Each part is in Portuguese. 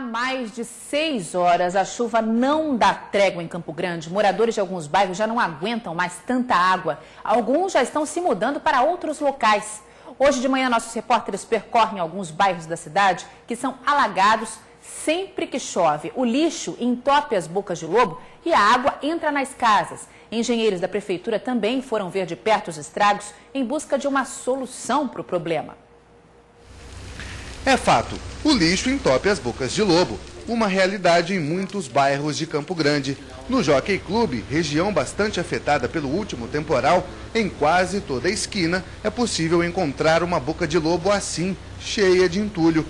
Há mais de seis horas, a chuva não dá trégua em Campo Grande. Moradores de alguns bairros já não aguentam mais tanta água. Alguns já estão se mudando para outros locais. Hoje de manhã, nossos repórteres percorrem alguns bairros da cidade que são alagados sempre que chove. O lixo entope as bocas de lobo e a água entra nas casas. Engenheiros da prefeitura também foram ver de perto os estragos em busca de uma solução para o problema. É fato, o lixo entope as bocas de lobo, uma realidade em muitos bairros de Campo Grande. No Jockey Club, região bastante afetada pelo último temporal, em quase toda a esquina é possível encontrar uma boca de lobo assim, cheia de entulho.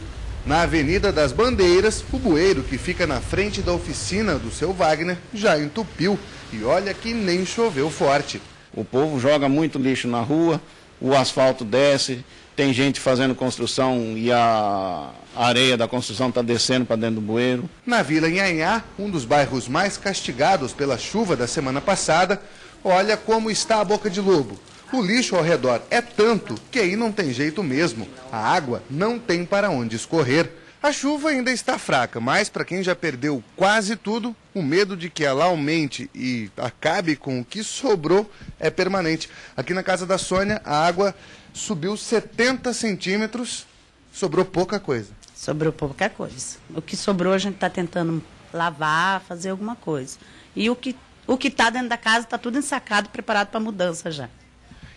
Na Avenida das Bandeiras, o bueiro que fica na frente da oficina do seu Wagner já entupiu. E olha que nem choveu forte. O povo joga muito lixo na rua, o asfalto desce, tem gente fazendo construção e a areia da construção está descendo para dentro do bueiro. Na Vila Inhanhá, um dos bairros mais castigados pela chuva da semana passada, olha como está a boca de lobo. O lixo ao redor é tanto que aí não tem jeito mesmo. A água não tem para onde escorrer. A chuva ainda está fraca, mas para quem já perdeu quase tudo, o medo de que ela aumente e acabe com o que sobrou é permanente. Aqui na casa da Sônia, a água subiu 70 centímetros, sobrou pouca coisa. Sobrou pouca coisa. O que sobrou a gente está tentando lavar, fazer alguma coisa. E o que o que está dentro da casa está tudo ensacado, preparado para mudança já.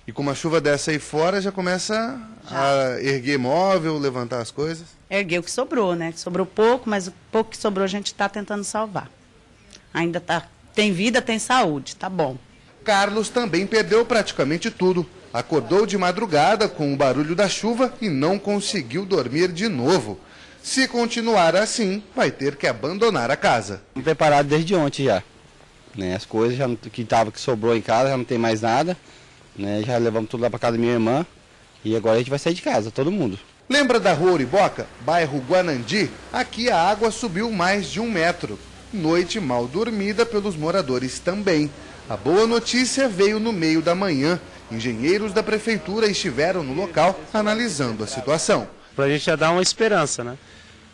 E com uma chuva dessa aí fora, já começa já. a erguer móvel, levantar as coisas? Erguer o que sobrou, né? Sobrou pouco, mas o pouco que sobrou a gente está tentando salvar. Ainda tá, tem vida, tem saúde, tá bom. Carlos também perdeu praticamente tudo. Acordou de madrugada com o barulho da chuva e não conseguiu dormir de novo. Se continuar assim, vai ter que abandonar a casa. Preparado desde ontem já. Né? As coisas já não, que tava que sobrou em casa já não tem mais nada. Né? Já levamos tudo lá para casa da minha irmã e agora a gente vai sair de casa, todo mundo. Lembra da rua Uriboca, bairro Guanandi? Aqui a água subiu mais de um metro. Noite mal dormida pelos moradores também. A boa notícia veio no meio da manhã. Engenheiros da prefeitura estiveram no local analisando a situação. Para a gente já dar uma esperança, né?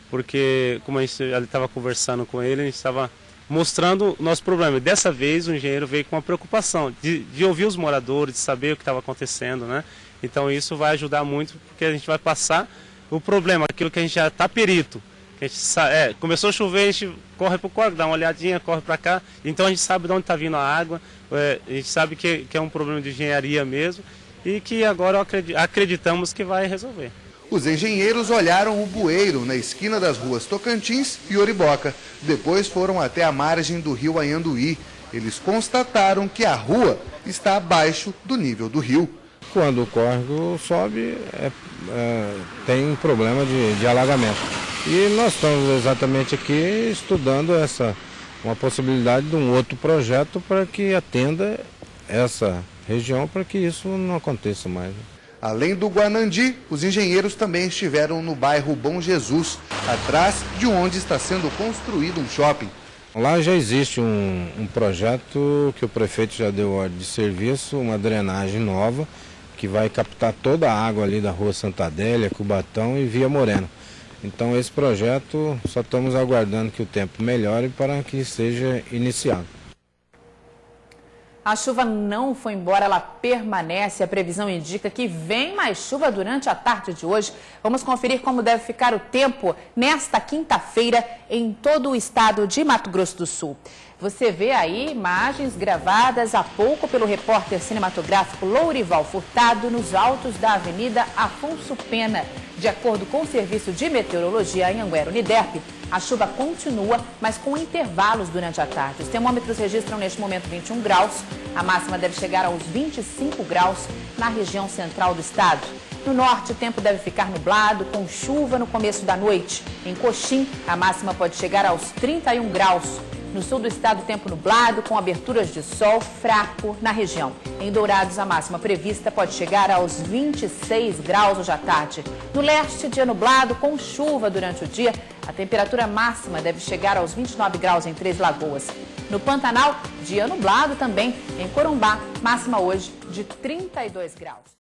Porque, como a gente estava conversando com ele, a gente estava mostrando o nosso problema. Dessa vez o engenheiro veio com uma preocupação de, de ouvir os moradores, de saber o que estava acontecendo, né? Então isso vai ajudar muito porque a gente vai passar o problema, aquilo que a gente já está perito. A gente sabe, é, começou a chover, a gente corre para o quarto, dá uma olhadinha, corre para cá. Então a gente sabe de onde está vindo a água, é, a gente sabe que, que, é um problema de engenharia mesmo e que agora acreditamos que vai resolver. Os engenheiros olharam o bueiro na esquina das ruas Tocantins e Oriboca. Depois foram até a margem do rio Anhanduí. Eles constataram que a rua está abaixo do nível do rio. Quando o córrego sobe, é, é, tem um problema de, de alagamento. E nós estamos exatamente aqui estudando essa uma possibilidade de um outro projeto para que atenda essa região para que isso não aconteça mais. Além do Guanandi, os engenheiros também estiveram no bairro Bom Jesus, atrás de onde está sendo construído um shopping. Lá já existe um, um projeto que o prefeito já deu ordem de serviço, uma drenagem nova, que vai captar toda a água ali da rua Santa Adélia, Cubatão e Via Moreno. Então esse projeto só estamos aguardando que o tempo melhore para que seja iniciado. A chuva não foi embora, ela permanece. A previsão indica que vem mais chuva durante a tarde de hoje. Vamos conferir como deve ficar o tempo nesta quinta-feira em todo o estado de Mato Grosso do Sul. Você vê aí imagens gravadas há pouco pelo repórter cinematográfico Lourival Furtado nos altos da Avenida Afonso Pena. De acordo com o Serviço de Meteorologia em Anguera Uniderp, a chuva continua, mas com intervalos durante a tarde. Os termômetros registram neste momento 21 graus. A máxima deve chegar aos 25 graus na região central do estado. No norte, o tempo deve ficar nublado, com chuva no começo da noite. Em Coxim, a máxima pode chegar aos 31 graus. No sul do estado, tempo nublado, com aberturas de sol fraco na região. Em Dourados, a máxima prevista pode chegar aos 26 graus hoje à tarde. No leste, dia nublado, com chuva durante o dia. A temperatura máxima deve chegar aos 29 graus em Três Lagoas. No Pantanal, dia nublado também. Em Corumbá, máxima hoje de 32 graus.